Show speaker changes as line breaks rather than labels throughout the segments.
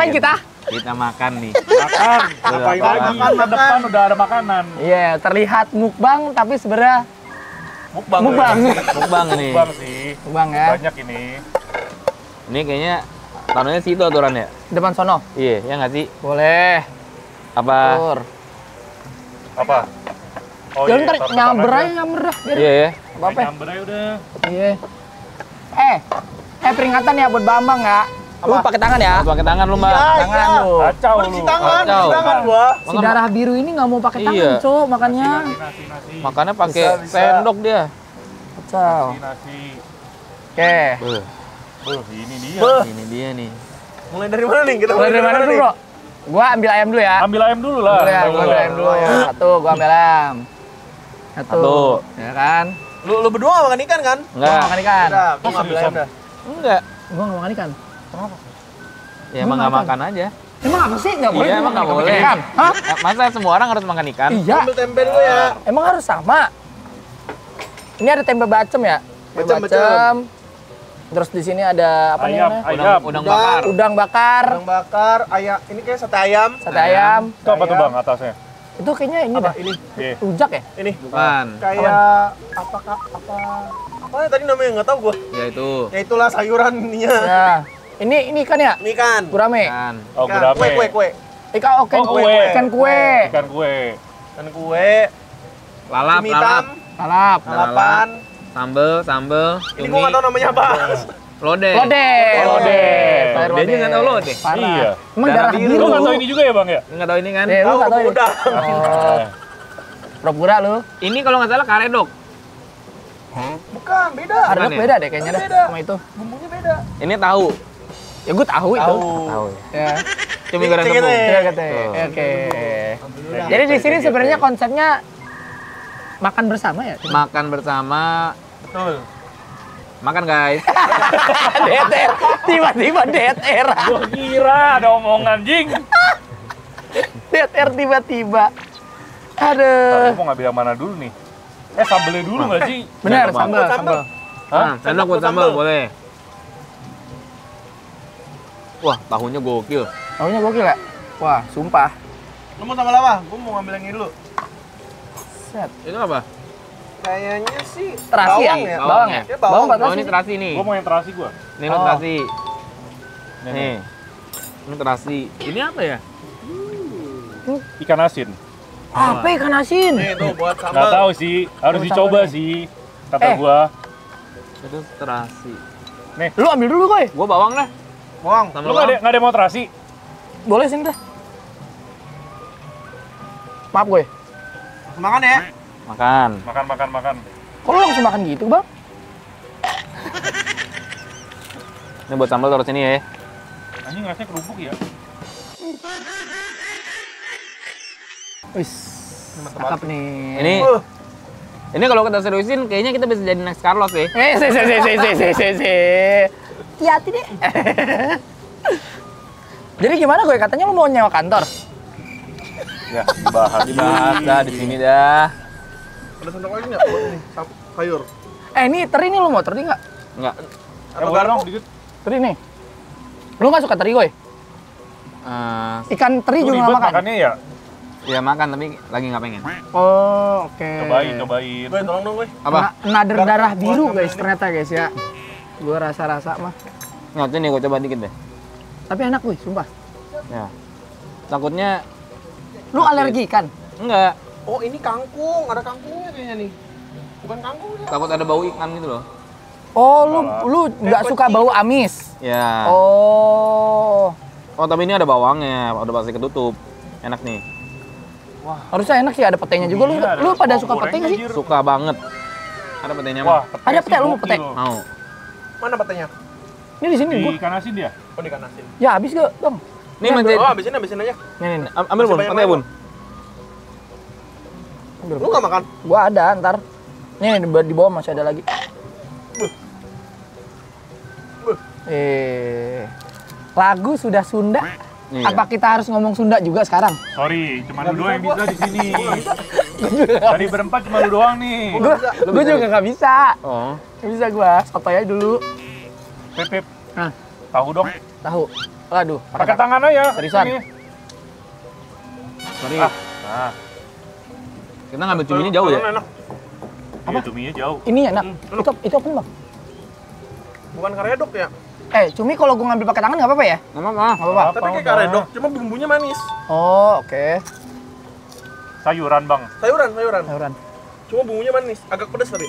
ngapain kita?
Kita makan nih.
Makan. Ngapain
Makan,
lagi?
makan,
Ke depan
makan.
udah ada makanan.
Iya, terlihat mukbang tapi sebenarnya
Mukbang.
mukbang.
Mukbang nih.
Bang sih.
Mukbang ya.
Banyak ini.
Ini kayaknya taruhnya situ aturan ya?
Depan sono.
Iya, ya nggak sih?
Boleh.
Apa?
Tur.
Apa? Oh
Ya ntar
taruh
nyamber aja nyamber dah. biar
Iya ya.
apa apa.
Nyamber aja udah.
Iya. Eh, eh peringatan ya buat Bambang ya. Lu pakai tangan ya.
Pakai tangan lu, Mbak.
Iya,
Tangan
iya.
lu.
Kacau lu.
cuci tangan,
Kacau.
cuci tangan gua.
Si darah biru ini nggak mau pakai tangan,
Iya.
Cok, makanya.
Nasi, nasi, nasi.
Makannya pakai sendok dia.
Kacau.
Nasi, nasi.
Oke.
Beuh,
Buh, ini dia.
Beuh.
ini dia nih.
Mulai dari mana nih? Kita
Mulai dari mana dulu,
nih?
Bro? Gua ambil ayam dulu ya.
Ambil ayam dulu lah.
Boleh ya, gua ambil ayam dulu ya. Satu, gua ambil ayam. Satu.
Satu.
Ya kan?
Lu, lu berdua gak makan ikan kan?
Gua
Enggak.
makan ikan.
Udah, gua ngambil ayam dah.
Enggak.
Gua nggak makan ikan.
Ya emang nggak makan aja.
Emang apa sih? Nggak boleh?
Iya, emang nggak boleh.
Ikan? Hah?
Eh, Masa semua orang harus makan ikan?
Iya.
Ambil tempe dulu ya.
Emang harus sama? Ini ada tempe bacem ya?
Bacem, bacem.
Terus di sini ada apa
Ayam,
namanya?
ayam.
Udang, udang bakar.
Udang bakar,
Udang bakar, ayam. Ini kayak sate ayam.
sate ayam.
Itu apa tuh
Ayam.
bang atasnya?
Itu kayaknya ini
Apa
dah.
ini?
Iya.
Rujak ya?
Ini.
Bukan.
Kayak apa kak? Apa? Apa ya tadi namanya nggak tahu gua.
Ya itu.
Ya itulah sayuran ininya.
Ya. Ini ini ikan ya?
Ini kan.
Gurame.
Ikan.
Oh,
Ikan.
gurame.
Kue, kue, kue.
Ikan oh, ikan
Oh,
kue.
kue.
Ikan kue.
Ikan kue.
Dan kue.
Lalap,
Cumi
lalap.
hitam.
Lalap.
Lalapan.
Sambel, sambel.
Ini gua nggak tahu namanya apa.
Lode.
Lode.
Lode.
Dia aja nggak tahu lode.
Iya.
Emang
Darah biru.
Lu nggak tahu ini juga ya bang ya?
Nggak tahu ini kan?
Eh, lu
Tahu
nggak tahu
udah.
Oh, pura-pura lu.
Ini kalau nggak salah karedok.
Bukan, beda.
Ada
ya?
beda deh kayaknya dah sama itu.
Bumbunya beda.
Ini tahu.
Ya gue tahu itu.
Tahu ya. Cumi goreng tepung.
Iya, kata. Oke. Jadi di sini sebenarnya konsepnya makan bersama ya?
Makan bersama.
Betul.
Makan guys.
DTR. Tiba-tiba DTR.
Gua kira ada omongan jing.
DTR tiba-tiba. Aduh.
mau ngambil yang mana dulu nih? Eh sambelnya dulu nggak sih?
Benar,
Sambal.
sambal,
Sambal.
sambal.
Hah?
Sendok buat sambal boleh. Wah, tahunya gokil.
Tahunya gokil ya? Wah, sumpah.
Lu mau sambal apa? Gua mau ngambil yang ini dulu.
Set.
Itu apa?
Kayaknya sih
Terasi ya?
bawang ya.
Bawang ya?
Ya, bawang.
Bawang
Oh, ini terasi nih.
Gua mau yang terasi gua.
Ini
Oh.
terasi.
Nih, nih.
Nih. Ini terasi. Ini apa ya?
Ikan asin.
Apa ikan asin?
Nih tuh buat sambal.
tahu sih, harus dicoba
nih.
sih. Kata
Eh.
gua.
Itu terasi.
Lu ambil dulu, Koy.
Gua bawang dah. Wong,
lu nggak ada, nggak demonstrasi?
Boleh sih, dah. Maaf gue.
Makan ya.
Makan.
Makan, makan, makan.
Kok lu langsung makan gitu, Bang?
Ini buat sambal taruh sini ya.
Ini nggak sih kerupuk ya.
Wis, cakep nih.
Ini.
Uh.
Ini kalau kita seriusin kayaknya kita bisa jadi next Carlos sih.
Eh, sih, sih, sih, sih, sih, sih. Hati-hati deh. Jadi gimana gue? Katanya lu mau nyewa kantor?
Ya, dibahas.
Dibahas dah di sini dah.
ada sendok lagi nggak buat ini sam- sayur?
Eh, ini teri nih lu mau teri nggak?
Enggak.
Atau
boleh
garpu?
dong, dikit.
Teri nih. Lu nggak suka teri, gue?
Eh,
Ikan teri juga
ribet
nggak makan?
makannya ya?
ya makan tapi lagi nggak pengen.
Oh, oke.
Cobain, cobain.
Gue tolong dong gue.
Apa?
Na- nader darah biru guys ternyata guys ya. Gue rasa-rasa mah.
Nggak, nih gua coba dikit deh.
Tapi enak wih, sumpah.
Ya. Takutnya
Lu alergi ikan?
enggak.
Oh ini kangkung, ada kangkungnya kayaknya nih. Bukan kangkung ya.
Takut ada bau ikan gitu loh.
Oh, lu
Salah.
lu nggak suka bau amis?
Ya.
Oh.
Oh, tapi ini ada bawangnya, udah pasti ketutup. Enak nih.
Harusnya enak sih ada petenya juga lu.
Iya,
Lu pada suka pete sih?
Suka banget. Ada petenya
Wah,
mah.
pete
Ada pete, lu pete?
Mau.
Mana petenya?
Ini di sini
Di
gua.
ikan asin dia?
Oh di kanasin.
Ya habis gak, Bang?
Nih
Ini
mencet.
Oh habisin habisin aja.
Nih, nih, nih.
Am- Ambil bun, pakai bun.
Ambil.
Lu nggak makan?
Gua ada ntar. Nih di, di bawah masih ada lagi.
Buh. Buh.
Eh. Lagu sudah Sunda.
Iya.
Apa kita harus ngomong Sunda juga sekarang?
Sorry, cuma lu doang yang
bisa
di sini.
Gua.
Dari berempat cuma lu doang nih.
Gue gue juga nggak bisa.
Oh.
Nggak bisa gua. Sotoy aja dulu.
Pep, Pep.
Nah,
Tahu dong.
tahu. Aduh,
Pakai tangan aja.
Seriusan?
Ini.
Sorry.
Ah, nah.
Kita ngambil cuminya jauh ya?
Enak.
Iya, cuminya jauh.
Ini enak.
Hmm,
Itu itu apa bang?
Bukan karedok ya?
Eh, cumi kalau gue ngambil pakai tangan nggak apa-apa ya?
Nggak apa-apa.
Nggak apa-apa.
Tapi kayak karedok, cuma bumbunya manis.
Oh, oke.
Sayuran, Bang.
Sayuran, sayuran.
Sayuran.
Cuma bumbunya manis, agak pedas tapi.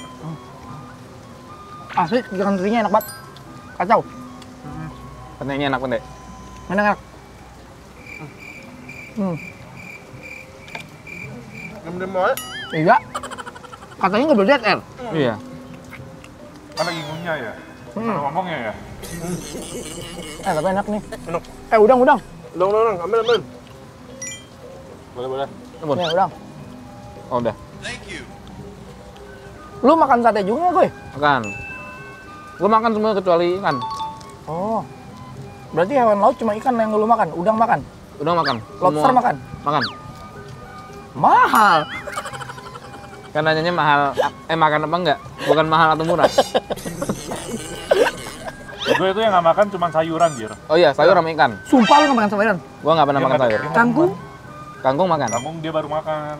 Asli ikan terinya enak banget. Kacau.
Katanya enak pendek.
Enak enak. Hmm.
Dem-dem aja.
Iya. Katanya nggak boleh R.
Iya.
Kan lagi ngunyah ya.
Hmm.
Kalau ngomongnya ya.
Eh, tapi enak nih.
Enak.
Eh, udang, udang.
Dong, dong, ambil, ambil.
Boleh, boleh. Bun.
Nih, udang.
Oh, udah.
Lu makan sate juga Goy?
Makan. Gue makan semua kecuali ikan.
Oh. Berarti hewan laut cuma ikan yang lu makan, udang makan,
Udah makan.
lobster
Semua.
makan.
Makan.
Mahal.
Kan nanyanya mahal. Eh makan apa enggak? Bukan mahal atau murah.
Gue itu yang nggak makan cuma sayuran, Jir.
Oh iya, sayur sama ikan.
Sumpah lu nggak makan sayuran.
Gua nggak pernah
Dia
makan sayur.
Kangkung?
Kangkung makan.
Kampung dia baru makan.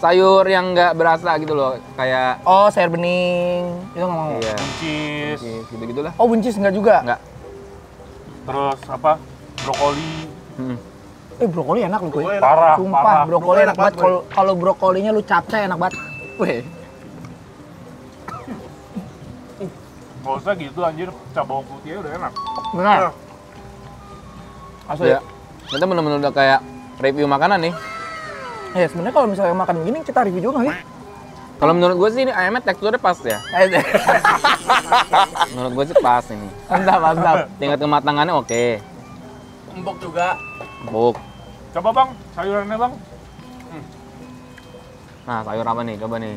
Sayur yang nggak berasa gitu loh, kayak
Oh, sayur bening. Itu nggak mau.
iya,
Cheese.
gitu gitulah.
Oh, buncis nggak juga?
Nggak.
Terus apa? Brokoli.
Hmm.
Eh, brokoli enak lu.
Brokoli enak.
Parah,
Sumpah,
parah.
brokoli
Brokoli
enak
enak
banget. Kalau kalau brokolinya lu capcay enak banget. Weh.
Gak usah gitu anjir, cabang putihnya udah enak.
Benar.
Nah.
Asli.
Ya. Kita bener-bener udah kayak review makanan nih.
Ya, sebenarnya kalau misalnya makan begini kita review juga nggak sih?
Kalau menurut gue sih ini ayamnya teksturnya pas ya.
Eh,
Menurut gue sih pas ini.
mantap, mantap.
Tingkat kematangannya oke.
Empuk juga.
Empuk.
Coba bang, sayurannya bang.
Nah, sayur apa nih? Coba nih.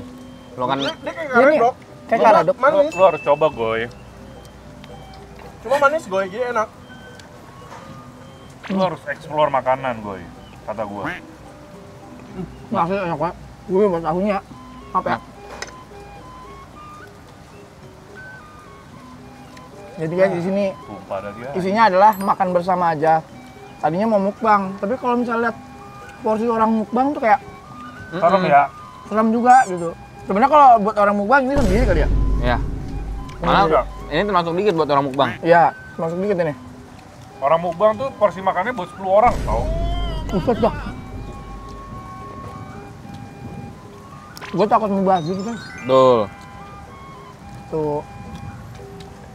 Lo kan
Dia, dia kayak
Ini
karedok.
kayak karedok.
Lo,
Manis.
lo harus coba goy.
Cuma manis gue, jadi enak.
Lo harus explore makanan goy. Kata gue.
Masih enak banget. Gue buat tahunya. Apa ya? Jadi guys di sini isinya adalah makan bersama aja. Tadinya mau mukbang, tapi kalau misalnya lihat porsi orang mukbang tuh kayak
Serem ya.
serem juga gitu. Sebenarnya kalau buat orang mukbang ini sendiri kali ya?
ya.
Iya.
Malah ini termasuk dikit buat orang mukbang.
Iya, masuk dikit ini.
Orang mukbang tuh porsi makannya buat 10 orang tau.
Buset dah. Gue takut mubazir guys.
Betul.
Tuh.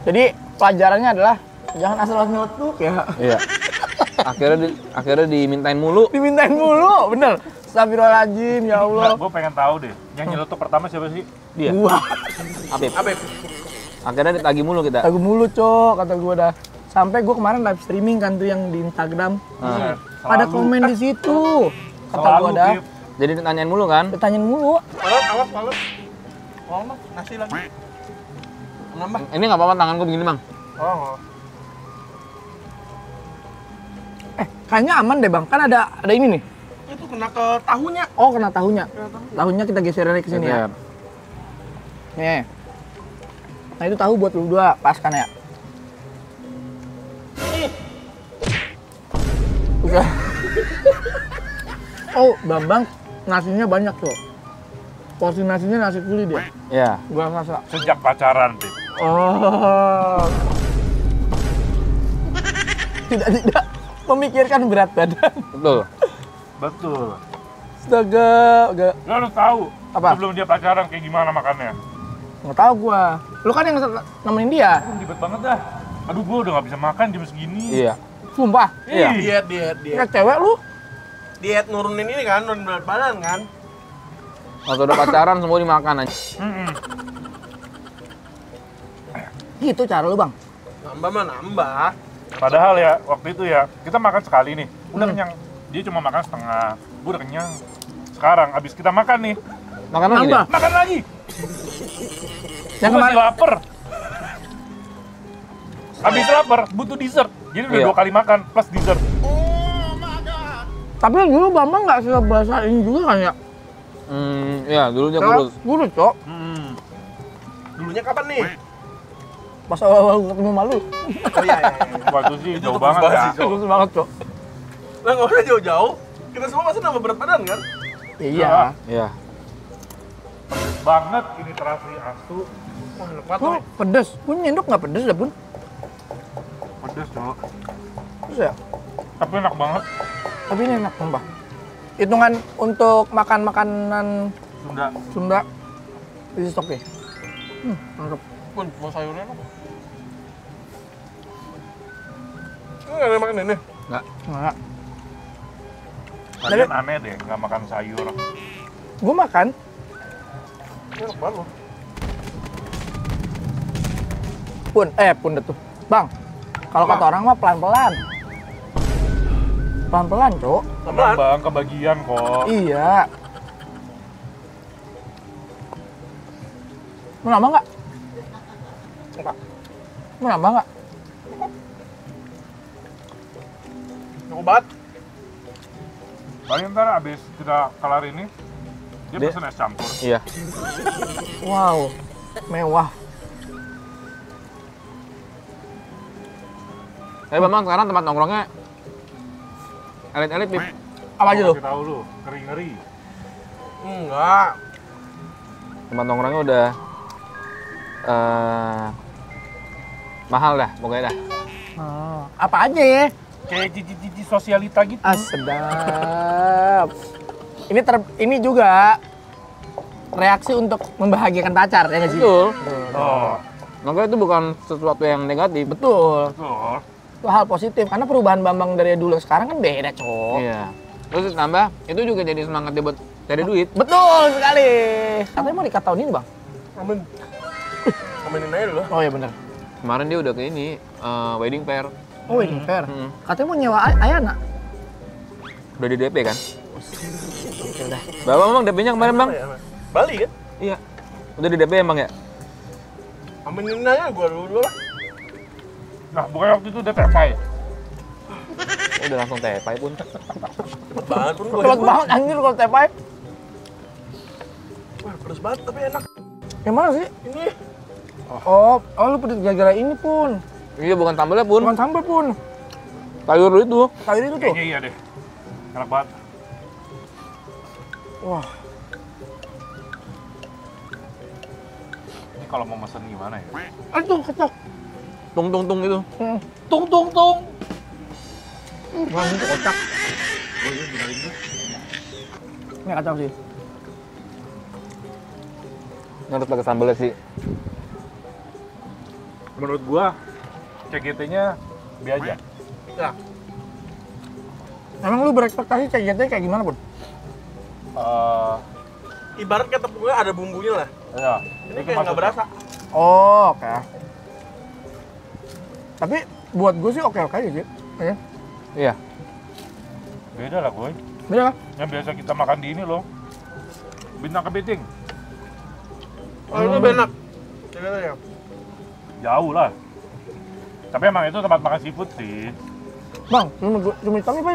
Jadi pelajarannya adalah jangan asal nyeletuk ya.
Iya. akhirnya di, akhirnya dimintain mulu.
Dimintain mulu, bener. Astagfirullahaladzim, ya Allah.
gue pengen tahu deh. Yang nyelotok pertama siapa sih?
Dia.
Gua.
Apip.
Apip.
Akhirnya ditagih mulu kita.
Lagu mulu, Cok, kata gua dah. Sampai gua kemarin live streaming kan tuh yang di Instagram.
Nah,
Pada
Selalu.
komen di situ. Kata
Selalu,
gua dah.
Jadi ditanyain mulu kan?
Ditanyain mulu.
Awas, awas, awas. Oh, nasi lagi. Nambah.
Ini nggak apa-apa tangan gue begini bang.
Oh,
Eh, kayaknya aman deh, Bang. Kan ada ada ini nih.
itu kena ke tahunya.
Oh, kena tahunya. Tahunya kita geser lagi ke sini ya. Nih. Nah, itu tahu buat lu berdua, pas kan ya? Udah. oh, Bambang nasinya banyak tuh. Porsi nasinya nasi kuli dia.
Iya.
Gua rasa.
Sejak pacaran, Pip.
Oh. Tidak tidak memikirkan berat badan.
Betul.
Betul.
Astaga, gak
Lo harus tahu
Apa?
sebelum dia pacaran kayak gimana makannya.
nggak tahu gua. Lu kan yang nemenin dia.
Ribet banget dah. Aduh, gue udah gak bisa makan jam segini.
Iya.
Sumpah.
Iya.
Diet, diet, diet.
Kayak cewek lu.
Diet nurunin ini kan, nurunin berat badan kan.
Waktu udah pacaran semua dimakan aja.
Gitu cara lu, Bang.
Nambah mah nambah.
Padahal ya, waktu itu ya, kita makan sekali nih. Udah
Hmm.
kenyang. Dia cuma makan setengah. Gue udah kenyang. Sekarang, abis kita makan nih,
Makan lagi
Nambah.
deh.
makan lagi.
Yang
Gue masih
kemarin
lapar. Abis lapar, butuh dessert. Jadi udah
Iya.
dua kali makan, plus dessert.
Tapi dulu Bambang nggak suka bahasa ini juga kan ya?
Hmm, iya dulu dia kurus.
Kurus, Cok.
Mm-mm.
Dulunya kapan nih?
Pas awal-awal ketemu malu.
Oh iya, iya, iya.
Wah itu sih jauh banget
banget
ya.
Bagus banget, Cok.
Lah nggak usah jauh-jauh. Kita semua pasti nambah berat badan kan?
Iya.
Iya.
Pedes banget ini terasi asu.
Wah, enak banget.
Oh, pedes. Pun nyendok nggak pedes dah, Pun.
Pedes cok.
Terus ya.
Tapi enak banget.
Tapi ini enak, Mbak. Hitungan untuk makan makanan
Sunda.
Sunda di stok ya. Hmm, mantap.
Pun, mau sayurnya apa? Ini nggak ada makan ini.
Enggak.
Nggak.
Kalian aneh deh nggak makan sayur.
Gue makan.
Ini enak banget loh.
Pun, eh pun dah tuh. Bang, kalau kata orang mah pelan-pelan. Pelan-pelan, Cok.
Tenang bang, kebagian kok.
Iya. Mau nambah nggak? Mau nambah nggak?
Cukup banget.
Paling ntar abis kita kelar ini, dia
Dia-
pesen es campur.
Iya.
Wow, mewah.
Tapi Bambang sekarang tempat nongkrongnya elit-elit, Bib.
Apa aja lu?
Tahu lu, ngeri-ngeri.
Enggak.
Tempat nongkrongnya udah eh mahal dah, pokoknya dah.
Ah, apa aja ya?
Kayak cici-cici sosialita gitu.
Ah, sedap. Ini ter ini juga reaksi untuk membahagiakan pacar ya nggak sih?
Betul.
Oh,
Nongkrong itu bukan sesuatu yang negatif.
Betul.
betul.
Itu hal positif karena perubahan Bambang dari dulu sekarang kan beda, Cok.
Iya. Terus tambah, itu juga jadi semangat dia buat cari duit.
Betul sekali. Katanya mau nikah tahun ini, Bang.
Amin. Aminin aja dulu.
Oh iya benar.
Kemarin dia udah ke ini, eh, wedding fair.
Oh, wedding fair.
Mm.
Katanya mau nyewa Ay- Ayana.
Udah di DP kan? Bapak memang DP-nya kemarin, Bang?
Apa ya, Mas? Bali kan?
Iya. Udah di DP emang ya?
Aminin aja gua dulu dulu lah.
Nah, bukan waktu itu udah tepai.
Oh, udah langsung tepai pun.
Cepet banget pun gua.
Cepet banget anjir kalau tepai.
Wah, pedes banget tapi enak.
Yang mana sih?
Ini
Oh, oh lu pedes gara-gara ini pun.
Iya, bukan sambelnya pun.
Bukan sambal pun.
Sayur lu itu.
Sayur itu tuh.
Kayaknya iya deh. Enak banget.
Wah,
Ini kalau mau mesen gimana ya?
aduh kecok.
Tung tung tung itu.
Hmm.
Tung tung tung.
Wah, ini kocak. Ini kacau sih.
Ini harus pakai sambelnya sih.
Menurut gua CGT-nya B aja.
ya.
Emang lu berekspektasi CGT kayak gimana pun?
Eh,
Ibarat kayak tepungnya ada bumbunya lah.
ya.
Ini kayak nggak berasa.
Oh, oke. Tapi buat gue sih oke-oke aja sih. Ya.
Iya.
Beda lah, boy.
Beda kan?
Yang biasa kita makan di ini loh. Bintang kepiting.
Oh, ini lebih enak. Ceritanya.
Jauh lah. Tapi emang itu tempat makan seafood sih.
Bang, cumi, cumi hitamnya apa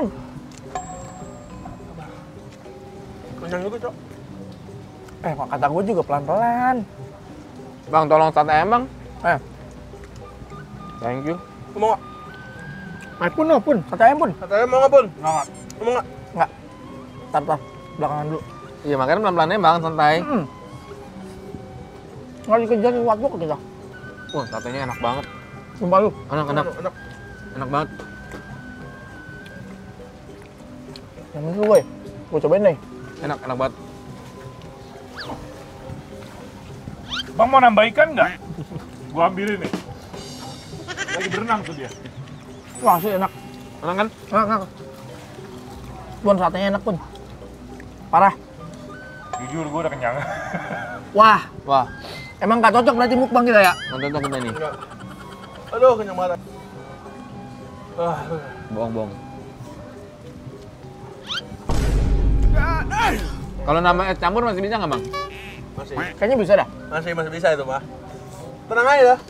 Kenyang juga, Cok.
Eh, kata gue juga pelan-pelan.
Bang, tolong sate ayam, Bang.
Eh,
Thank you.
Mau nggak?
naik pun, no, pun. Kata ayam pun.
Katanya mau nggak, Pun?
Nggak,
mau nggak?
Enggak. Ntar, ntar. Belakangan dulu.
Iya, makanya pelan-pelannya, Bang, santai.
Hmm. Nggak dikejar waktu ke kita.
Wah, satenya enak banget.
Sumpah lu.
Enak, enak.
Enak.
Enak banget.
Yang ini gue. Gue cobain deh.
Enak, enak banget.
Bang mau nambah ikan nggak? Gua ambilin nih. Lagi berenang tuh dia.
Wah, sih enak.
Enak kan?
Enak, enak. Pun, satenya enak pun. Parah.
Jujur gua udah kenyang.
Wah,
Wah,
emang gak cocok berarti mukbang kita ya?
nonton tuh kita nih.
Enggak. Aduh, kenyang banget. Ah,
Bohong-bohong. Kalau nama es campur masih bisa nggak, Bang?
masih.
Kayaknya bisa dah.
Masih masih bisa itu, Pak. Tenang aja dah.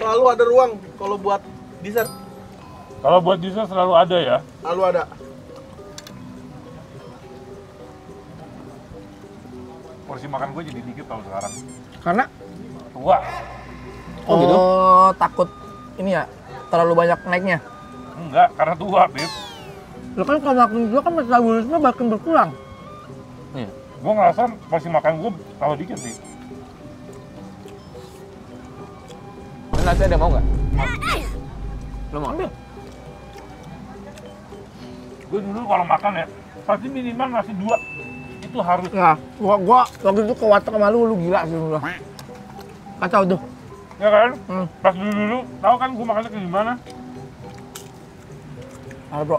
Selalu ada ruang kalau buat dessert.
Kalau buat dessert selalu ada ya.
Selalu ada.
Porsi makan gua jadi dikit tau sekarang.
Karena,
Tua.
Oh, gitu?
takut ini ya terlalu banyak naiknya.
Enggak, karena tua, Bib.
Lo kan kalau makin tua kan metabolisme makin berkurang.
Iya.
Gue ngerasa masih makan gue kalau dikit sih.
Nasi ada mau nggak? Lo mau?
Ambil.
Gue dulu kalau makan ya, pasti minimal nasi dua. Itu harus.
Nah, gua, gua waktu itu ke warteg sama lu, lu gila sih lu. Kacau tuh.
Ya kan?
Hmm.
Pas dulu dulu, tahu kan gue makannya kayak gimana?
Ayo bro.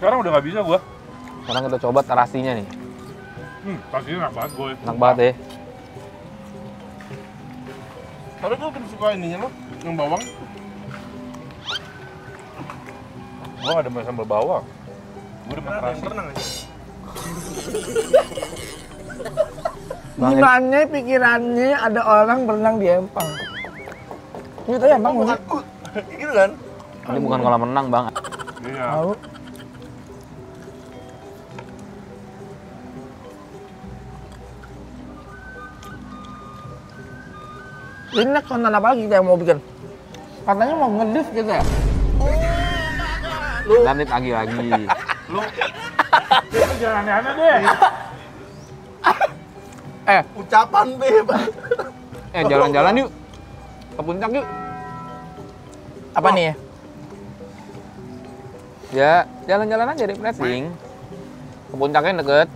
Sekarang udah nggak bisa gue.
Sekarang kita coba terasinya nih.
Hmm, pastinya enak banget gue.
Enak banget ya.
Tapi gue lebih suka ininya loh, yang bawang.
Gue gak demen sambal bawang. Gue demen
ada
terasi.
berenang aja.
Gimana pikirannya ada orang berenang di Empang? Gitu ya Empang
Bukan,
bukan?
gitu kan?
Ini bukan kolam renang bang.
Iya.
Ini konten apa lagi kita yang mau bikin? Katanya mau ngedif gitu ya?
Dan ini lagi-lagi.
Lu, lu jangan aneh-aneh deh.
Eh,
Ucapan Beb.
Eh jalan-jalan yuk. Ke puncak yuk.
apa nih?
Ya, jalan-jalan aja refreshing. Ke puncaknya deket.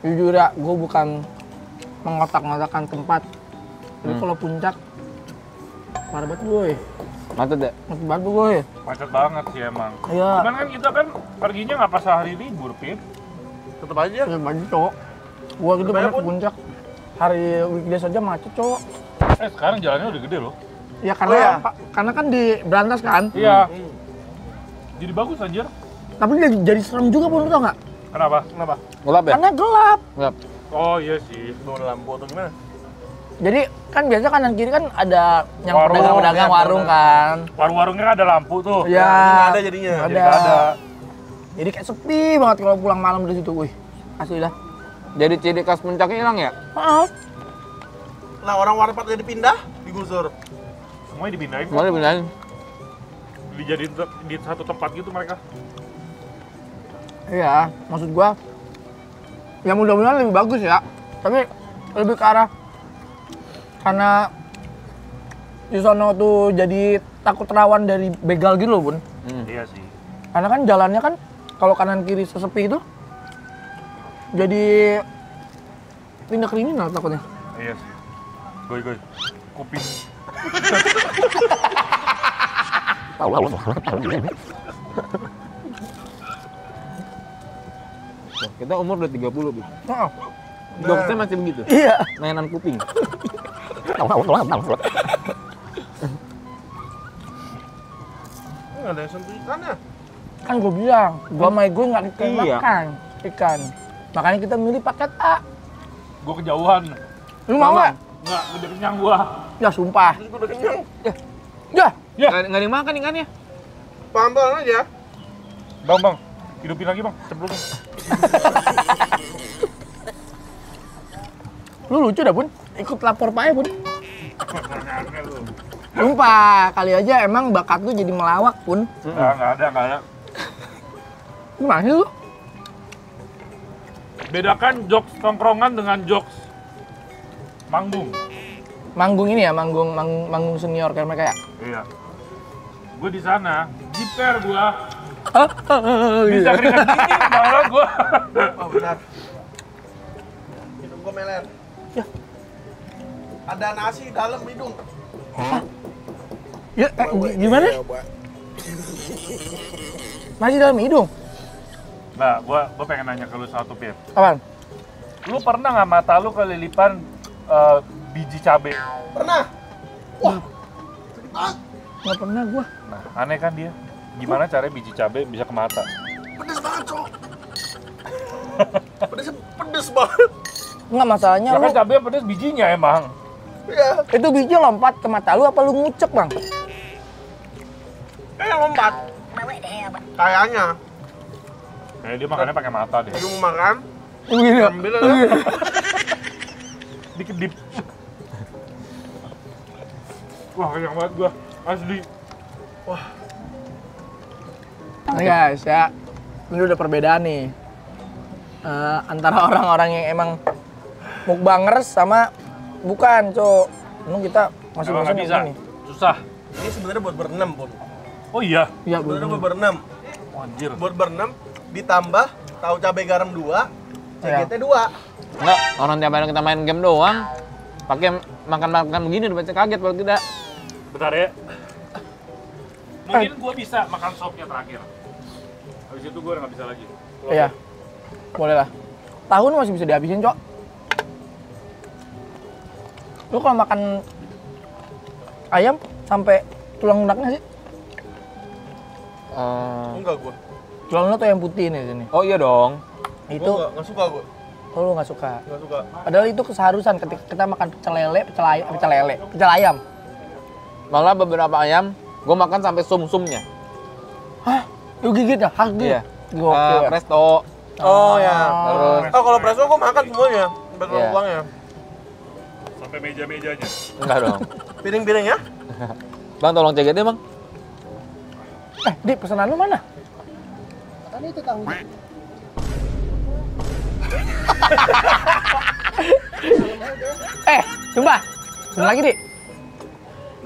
Jujur ya, gue bukan mengotak-ngotakan tempat. Tapi
Hmm.
kalau puncak, parah banget gue.
Macet ya?
Mati banget gue.
Macet banget sih emang.
Iya.
Cuman kan kita kan perginya nggak pas hari libur, Pip.
Tetep aja.
Ya baju cowok. Gua gitu
Banyak pun.
puncak. Hari weekdays aja macet cowok.
Eh sekarang jalannya udah gede loh.
Ya karena
Oh, iya.
Pak, karena kan di Berantas kan.
Iya.
Hmm.
Jadi bagus anjir.
Tapi jadi, jadi serem juga pun lu tau nggak?
Kenapa?
Kenapa?
Gelap ya?
Karena gelap.
Gelap.
Oh iya sih.
Bawa lampu atau gimana?
Jadi kan biasa kanan kiri kan ada yang
Warung,
pedagang-pedagang warung
bener.
kan.
Warung-warungnya kan ada lampu tuh.
Ya.
Nggak ada jadinya.
Nggak
Jadi
ada.
ada.
Jadi kayak sepi banget kalau pulang malam dari situ, wih. Asli dah.
Jadi ciri khas puncaknya hilang ya?
Maaf.
Nah orang warpat jadi pindah, digusur.
Semuanya dipindahin.
Semuanya dipindahin.
Dijadiin di satu tempat gitu mereka.
Iya, maksud gua ya mudah-mudahan lebih bagus ya. Tapi lebih ke arah karena di sono tuh jadi takut rawan dari begal gitu loh, Bun.
Hmm.
Iya sih.
Karena kan jalannya kan kalau kanan kiri sesepi itu jadi tindak kriminal takutnya.
Iya sih. Goy goy. Kuping.
Tuh, Kita umur udah 30, Bi.
Oh,
Jokesnya masih begitu.
iya.
Mainan kuping.
Nggak ada yang sentuh ikannya.
Kan gue bilang, gua sama gue nggak ikan
Iya.
makan ikan. Makanya kita milih paket A.
Gue kejauhan.
Lu mau nggak?
Nggak, udah kenyang gua.
Ya sumpah.
Terus gue udah kenyang.
Ya,
Ya.
Nggak nggak ada yang makan ikannya.
Pelan-pelan aja.
Bang bang, hidupin lagi bang. Cemplungin.
lu lucu dah bun. Ikut lapor Pak bun. Sumpah, kali aja emang bakat lu jadi melawak pun.
Nggak, nggak ada, nggak ada.
Gimana sih lu?
Bedakan jokes tongkrongan dengan jokes manggung.
Manggung ini ya, manggung mang- manggung senior kayak mereka ya.
Iya. Gue di sana, jiper gua.
Hah?
Bisa keringat dingin malah gua.
Oh benar. Hidung gue meler.
Ya.
Ada nasi dalam hidung.
Ya, eh, gi- gimana? Masih dalam hidung?
Nah, gua gua pengen nanya ke lu satu, Pip.
Apaan?
Lu pernah nggak mata lu kelilipan eh, biji cabe?
Pernah? Wah. Sakit banget.
Nggak pernah gua.
Nah, aneh kan dia? Gimana caranya biji cabe bisa ke mata?
Pedes banget, cok. pedes, pedes banget.
Nggak masalahnya
Ya
lu,
kan cabe pedes bijinya emang.
Iya.
itu biji lompat ke mata lu apa lu ngucek bang?
Kayak lompat. Kayaknya.
Kayak dia makannya pakai mata deh.
Lagi mau makan,
Begini ya?
ambil aja.
Dikedip. Wah, kenyang banget gua. Asli.
Nih guys ya, ini udah perbedaan nih Eh, antara orang-orang yang emang mukbangers sama bukan, cok. Kita
Emang
masing-masing
nggak bisa.
ini.
Susah.
Ini sebenarnya buat berenam, Pun.
Oh iya.
Iya,
Sebenarnya
Bu.
buat berenam.
Anjir.
Buat berenam ditambah tahu cabai garam 2, CGT 2.
Enggak, orang tiap hari kita main game doang. Pakai makan-makan begini udah baca kaget kalau tidak.
Bentar ya. Mungkin gua bisa makan sopnya terakhir. Habis itu gua udah nggak bisa lagi. Kalau
Iya. Boleh lah. Tahun masih bisa dihabisin, cok. Lu kalau makan ayam sampai tulang lunaknya sih?
Eh,
Enggak gua.
Tulang lunak tuh yang putih nih sini.
oh iya dong.
Itu
Gua enggak, enggak suka gua.
oh, lu nggak suka.
Enggak suka.
Padahal itu keseharusan ketika kita makan pecel lele, pecel ayam, pecel lele, pecel ayam.
Malah beberapa ayam gue makan sampai sum-sumnya.
Hah? Lu gigit ya? Hak
Iya.
Gokil.
Eh, presto.
Oh ya.
Terus
Oh kalau presto gua makan semuanya. Sampai
Iya.
tulang-tulangnya.
sampai meja-mejanya.
enggak dong.
Piring-piringnya?
Bang tolong CGT bang.
Eh, Di, pesanan lu mana? eh, sumpah. Sebentar lagi, Di.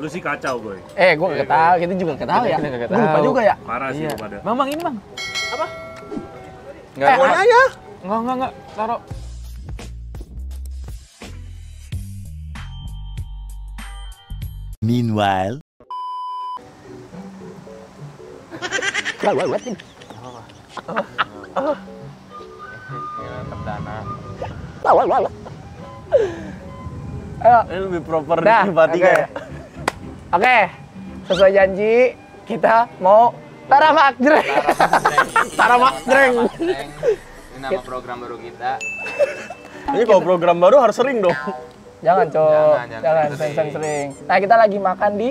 Lu sih kacau, boy.
Eh, gua gak tahu, kita juga gak tahu ya.
Kita nggak
Gua lupa juga ya.
Parah sih
Iya.
lu pada.
Bang, bang ini bang.
Apa?
Enggak,
Eh,
Semuanya aja.
enggak, enggak, enggak. Taruh.
Meanwhile.
Ayo.
Ini lebih proper daripada
oke.
tiga ya.
Oke, sesuai janji kita mau Tara Makjreng. Tara Makjreng.
Ini nama program baru kita.
Ini kalau program baru harus sering dong.
Jangan, Cok.
Jangan, jangan
Jangan,
sering.
sering-sering. Nah, kita lagi makan di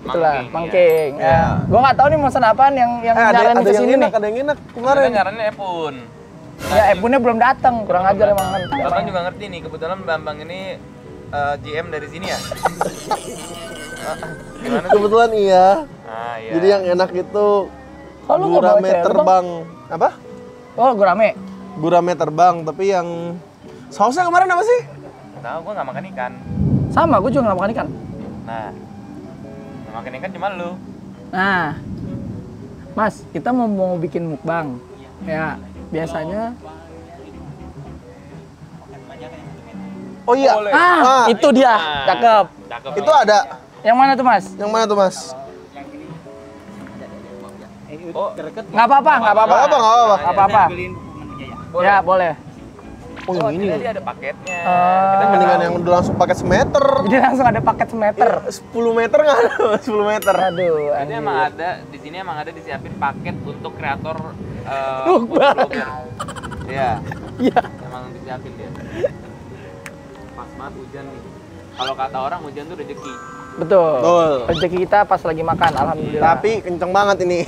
itulah,
Mangking,
ya.
Ya. Gua nggak tahu nih pesan apaan yang yang
Eh,
nyaranin
ada yang
ke sini
enak,
nih.
ada yang enak
Kemarin nyaranin Epun.
Ya, Ebunnya belum datang, kurang ajar emang kan.
Bambang juga ngerti nih, kebetulan Bambang ini eh, GM dari sini ya. Gimana sih?
Kebetulan iya.
Ah, iya.
Jadi yang enak itu
Oh, lu
gurame
cewek, Bang?
terbang. Apa?
Oh, gurame.
Gurame terbang, tapi yang sausnya kemarin apa sih?
Tahu gua nggak makan ikan.
Sama, gue juga nggak makan ikan.
Nah, yang makan ikan cuma lu.
Nah, Mas, kita mau mau bikin mukbang. Ya, biasanya.
Oh iya.
Boleh.
Ah,
Ah,
itu dia.
Ah.
Cakep.
Cakep.
Itu ada.
Yang mana tuh, Mas?
Yang mana tuh, Mas?
Oh,
Nggak apa-apa, nggak apa-apa.
Nggak apa-apa, nggak apa-apa.
Nggak apa-apa.
boleh.
Ya, boleh.
Oh, yang ini.
Jadi ada paketnya.
Eh,
Kita
Mendingan yang udah langsung pakai semeter.
Jadi langsung ada paket semeter.
10 meter nggak ada, 10 meter.
Aduh,
Ini emang ada di sini emang ada disiapin paket untuk kreator uh,
Mukbang.
Iya,
Iya.
emang disiapin dia. Pas banget hujan nih. Kalau kata orang hujan tuh rezeki.
Betul.
Betul.
Rezeki kita pas lagi makan, alhamdulillah.
Tapi kenceng banget ini.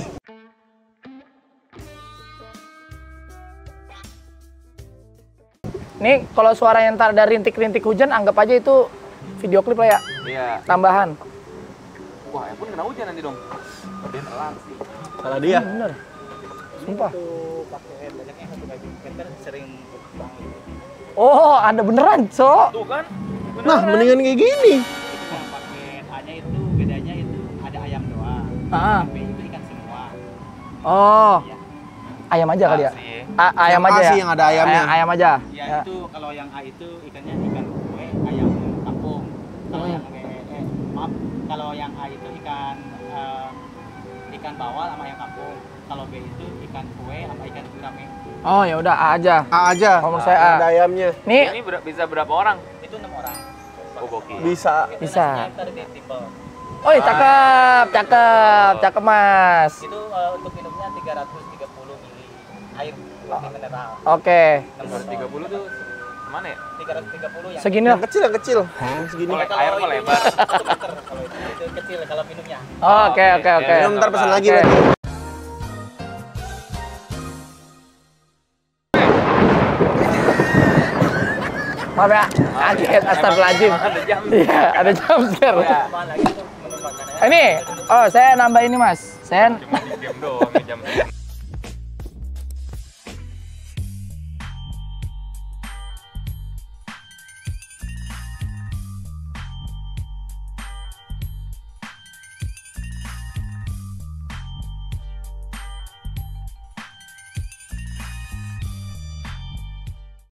Nih, kalau suara yang ntar ada rintik-rintik hujan, anggap aja itu video klip lah ya,
Iya.
tambahan.
Wah, ya pun kena hujan nanti dong. Dia telat sih.
Salah dia.
Bener. Sumpah. Oh, ada beneran, so.
Tuh kan?
Nah, mendingan kayak gini.
Yang paket A-nya itu bedanya itu ada ayam doang.
Ah.
B itu ikan semua.
Oh. Ayam aja kali ya? A- ayam
Yang
aja ya?
sih yang ada ayamnya.
Ay- ayam aja.
Ya,
Ya.
itu kalau yang A itu ikannya ikan kue, ayam kampung. Kalau
Hmm.
yang B, eh, maaf, kalau yang A itu ikan eh, ikan bawal sama ayam kampung. Kalau B itu ikan kue sama ikan gurame.
Oh, ya udah A aja.
A aja.
Kalau saya A.
Ada ayamnya.
Nih,
Ini ber- bisa berapa orang?
Itu enam orang.
Oh.
Bisa.
Bisa. oh cakep, cakep, cakep mas.
Itu eh, untuk minumnya 330 mili air murni mineral.
Oke,
230 tuh mana ya?
330 yang
segini
Yang
lah.
kecil, yang kecil. Yang segini.
Kalau
air
itu
lebar.
kalau itu, itu kecil kalau minumnya.
Oke, oke, oke.
Minum ntar pesan lagi
Oke.
berarti.
Maaf ya, kaget, astagfirullahaladzim.
Emang ada jam.
Iya, ada jam scare.
Ya.
Ini, oh saya nambah ini mas. Saya
Cuma di game doang jam